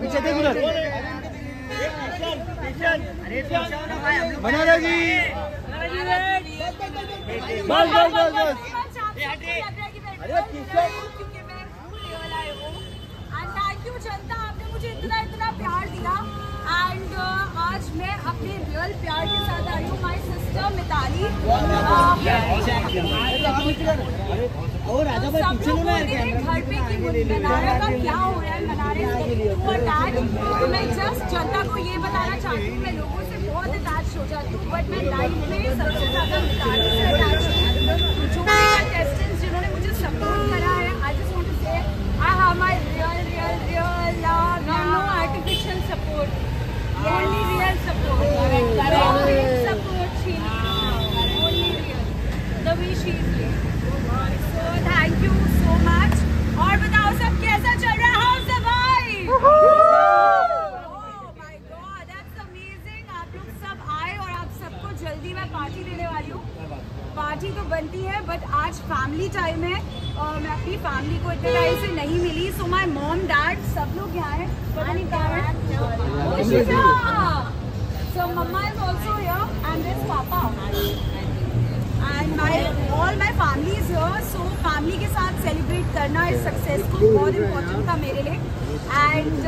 पीछे देख उधर बना रहेगी बस बस बस बस। अरे हूँ जनता आपने मुझे इतना इतना प्यार दिया एंड आज मैं अपने रियल प्यार के साथ आई हूँ। My sister Mitali. और राजा भाई पीछे लो ना घर पे कि मनारे का क्या हो रहा है? मनारे से तो मैं जस्ट जनता को ये बताना चाहती हूँ मैं लोगों से बहुत अटैच हो जाती हूँ। बट मैं लाइफ में सबसे ज़्यादा मिताली से अटैच हूँ। जो कंटेस्टेंट्स जिन्होंने मुझे सपोर्ट करा है आई just want to say I have my real real real love no artificial support only support. She needs only real the way she is here thank you so much. और बताओ सब कैसा चल रहा है? भाई Oh my God, that's amazing. आप लोग सब आए और आप सबको जल्दी मैं पार्टी देने वाली हूँ। पार्टी तो बनती है बट आज फैमिली टाइम है। और मैं अपनी फैमिली को इतने टाइम से नहीं मिली। सो माय मॉम डैड सब लोग यहाँ हैं। पता नहीं कहाँ हैं। So mama is also here and this papa and my all my family is here so family के साथ सेलिब्रेट करना इस सक्सेस को बहुत इम्पोर्टेंट था मेरे लिए। एंड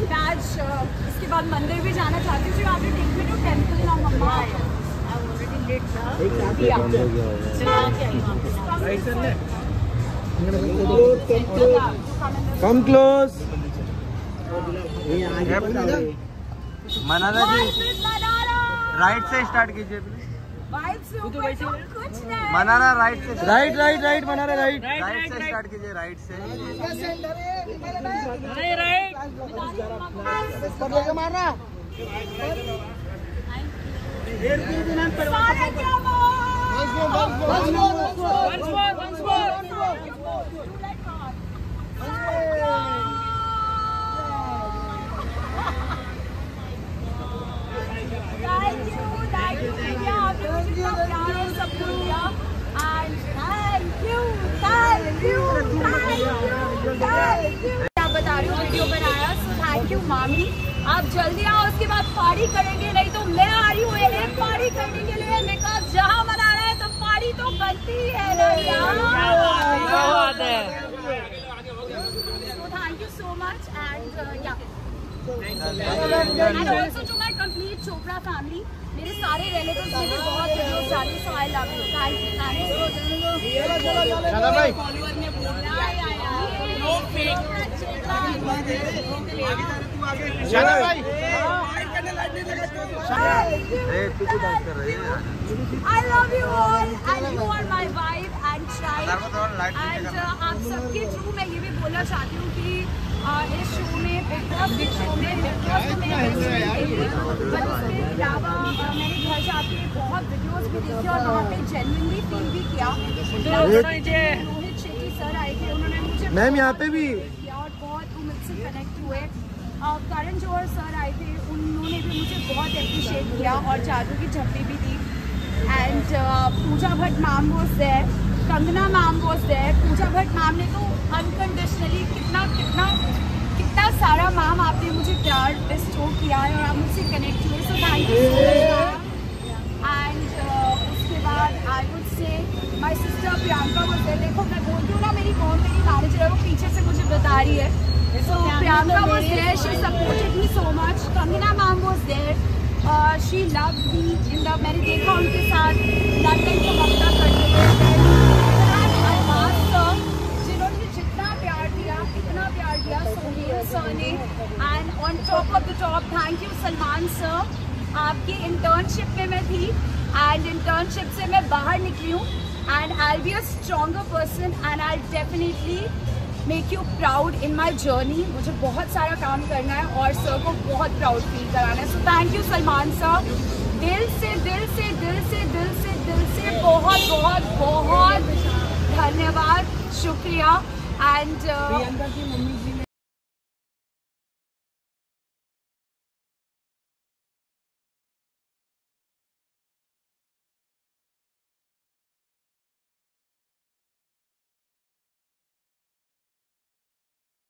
मैं आज uh, इसके बाद मंदिर भी जाना चाहती हूँ आप टेक मी टू टेंपल ना। मम्मा कम क्लोज मनाना जी राइट से स्टार्ट कीजिए। प्लीज़ वाइब से ऊपर तो कुछ नहीं। मनाना राइट से राइट राइट राइट रहे राइट राइट से स्टार्ट कीजिए राइट से। मारना Thank you, thank you, प्यार और दिया आप बता रही हो वीडियो बनाया so thank you. मामी आप जल्दी आओ उसके बाद पार्टी करेंगे नहीं तो मैं आ रही हूँ एक पार्टी करने के लिए बिकॉज़ जहाँ मना रहे हैं तो पार्टी तो बनती है ना यार so thank you. So much and complete Chopra family मेरे सारे रिलेटिव्स बहुत वीडियोस डाली so I love you thank you you तू है are my wife and child sir को थोड़ा लाइट and uh, आप सबके थ्रू मैं ये भी बोलना चाहती हूँ कि uh, इस शो में बिग बॉस बिग शो में बिग बॉस तो उसके अलावा मैंने घर जाके बहुत वीडियोस भी देखे और वहाँ पे जेन्युइनली फील भी किया। रोहित शेट्टी सर आए थे उन्होंने मुझे मैम यहाँ पे भी और बहुत वो मुझसे कनेक्ट हुए करण जौहर सर आए थे उन्होंने भी मुझे बहुत अप्रिशिएट किया और जादू की झप्पी भी दी। And Pooja Bhatt ma'am was there Kangana ma'am was there Pooja Bhatt ma'am ने तो अनकंडीशनली कितना सारा मैम आपने मुझे प्यार बेस्टो किया और आप मुझसे कनेक्ट हुए so thank you so much and उसके बाद I would say my sister Priyanka there देखो मैं बोलती हूँ ना मेरी कौन मेरी मैनेजर है वो पीछे से मुझे बता रही है। So Priyanka was there she supported me so much Kangana ma'am was there she love me in the मैंने देखा उनके साथ लंदन का हफ़्ता करते हुए जिन्होंने जितना प्यार दिया इतना प्यार दिया सोहेल सर ने। On top of the top thank you Salman sir आपकी इंटर्नशिप में मैं थी एंड इंटर्नशिप से मैं बाहर निकली हूँ and I be a stronger person and I definitely make you proud in my journey मुझे बहुत सारा काम करना है, और सर को बहुत प्राउड फील कराना है. So thank you Salman sir दिल से दिल से दिल से दिल से दिल से बहुत बहुत बहुत धन्यवाद. शुक्रिया. एंड जी